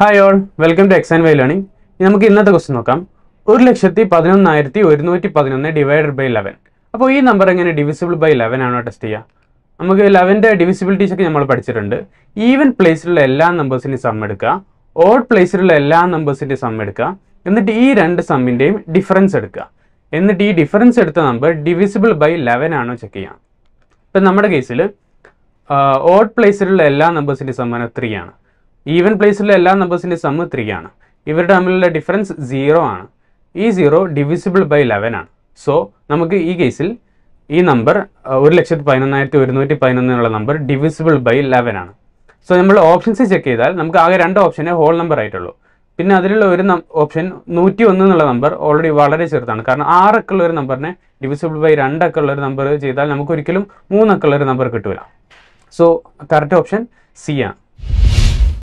Hi all welcome to X and Y learning നമുക്ക് ഇന്നത്തെ question നോക്കാം. ഒരു ലക്ഷത്തി പതിനൊന്നായിരത്തി ഒരുന്നൂറ്റി പതിനൊന്ന് ഡിവൈഡഡ് ബൈ ലെവൻ അപ്പോൾ ഈ നമ്പർ എങ്ങനെ ഡിവിസിബിൾ ബൈ ലെവൻ ആണോ ടെസ്റ്റ് ചെയ്യുക? നമുക്ക് ലെവന്റെ ഡിവിസിബിലിറ്റീസ് ഒക്കെ നമ്മൾ പഠിച്ചിട്ടുണ്ട്. ഈവൻ പ്ലേസിലുള്ള എല്ലാ നമ്പേഴ്സിന്റെയും സം എടുക്കുക. ഓഡ് പ്ലേസിലുള്ള എല്ലാ നമ്പേഴ്സിന്റെയും സം എടുക്കുക. എന്നിട്ട് ഈ രണ്ട് സമ്മിന്റെയും ഡിഫറൻസ് എടുക്കുക. എന്നിട്ട് ഈ ഡിഫറൻസ് എടുത്ത നമ്പർ ഡിവിസിബിൾ ബൈ ലെവൻ ആണോ ചെക്ക് ചെയ്യാം ഇപ്പം നമ്മുടെ കേസിൽ ഓഡ് പ്ലേസിലുള്ള എല്ലാ നമ്പേഴ്സിന്റെ സമ്മാനം ത്രീ ആണ്. ഈവൻ പ്ലേസിലെ എല്ലാ നമ്പേഴ്സിന്റെ സമ്മ് ത്രീ ആണ്. ഇവരുടെ തമ്മിലുള്ള ഡിഫറൻസ് സീറോ ആണ്. ഈ സീറോ ഡിവിസിബിൾ ബൈ ലെവൻ ആണ്. സോ നമുക്ക് ഈ കേസിൽ ഈ നമ്പർ ഒരു ലക്ഷത്തി പതിനൊന്നായിരത്തി ഒരുന്നൂറ്റി പതിനൊന്ന് എന്നുള്ള നമ്പർ ഡിവിസിബിൾ ബൈ ലെവൻ ആണ്. സോ നമ്മൾ ഓപ്ഷൻസ് ചെക്ക് ചെയ്താൽ നമുക്ക് ആകെ രണ്ട് ഓപ്ഷനെ ഹോൾ നമ്പർ ആയിട്ടുള്ളൂ. പിന്നെ അതിലുള്ള ഒരു ഓപ്ഷൻ നൂറ്റി ഒന്ന് എന്നുള്ള നമ്പർ ഓൾറെഡി വളരെ ചെറുതാണ്. കാരണം ആറൊക്കെ ഉള്ള ഒരു നമ്പറിനെ ഡിവിസിബിൾ ബൈ രണ്ടൊക്കെ ഉള്ള ഒരു നമ്പർ ചെയ്താൽ നമുക്ക് ഒരിക്കലും മൂന്നൊക്കെ ഉള്ള ഒരു നമ്പർ കിട്ടൂല. സോ കറക്റ്റ് ഓപ്ഷൻ സി ആണ്.